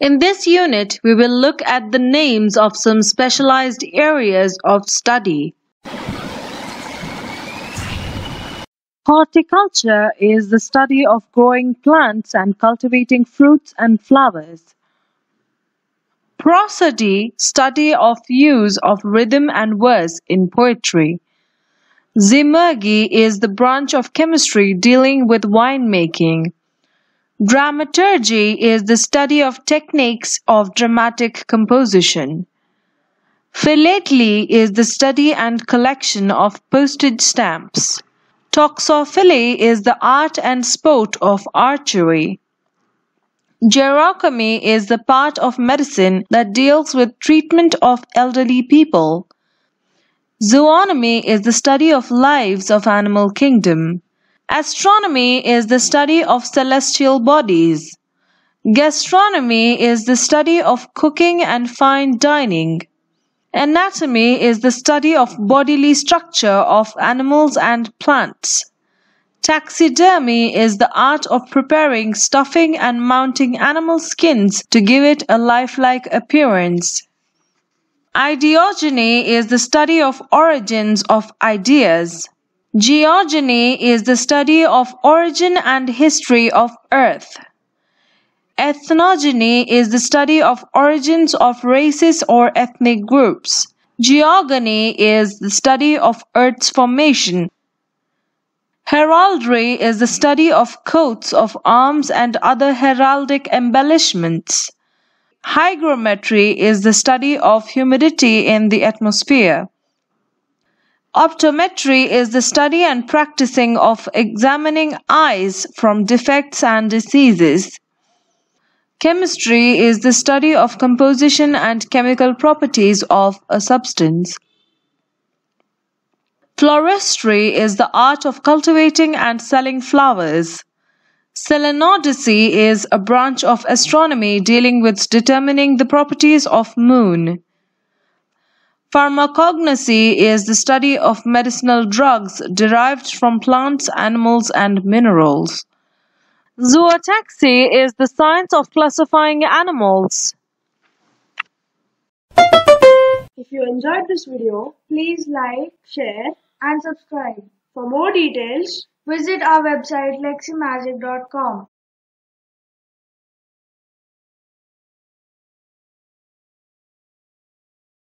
In this unit, we will look at the names of some specialized areas of study. Horticulture is the study of growing plants and cultivating fruits and flowers. Prosody, study of use of rhythm and verse in poetry. Zymurgy is the branch of chemistry dealing with winemaking. Dramaturgy is the study of techniques of dramatic composition. Philately is the study and collection of postage stamps. Toxophily is the art and sport of archery. Gerocomy is the part of medicine that deals with treatment of elderly people. Zoonomy is the study of lives of animal kingdom. Astronomy is the study of celestial bodies. Gastronomy is the study of cooking and fine dining. Anatomy is the study of bodily structure of animals and plants. Taxidermy is the art of preparing, stuffing and mounting animal skins to give it a lifelike appearance. Ideogeny is the study of origins of ideas. Geogeny is the study of origin and history of earth. Ethnogeny is the study of origins of races or ethnic groups. Geogony is the study of earth's formation. Heraldry is the study of coats of arms and other heraldic embellishments. Hygrometry is the study of humidity in the atmosphere. Optometry is the study and practicing of examining eyes from defects and diseases. Chemistry is the study of composition and chemical properties of a substance. Floristry is the art of cultivating and selling flowers. Selenodesy is a branch of astronomy dealing with determining the properties of moon. Pharmacognosy is the study of medicinal drugs derived from plants, animals, and minerals. Zootaxy is the science of classifying animals. If you enjoyed this video, please like, share and subscribe. For more details, visit our website leximagic.com.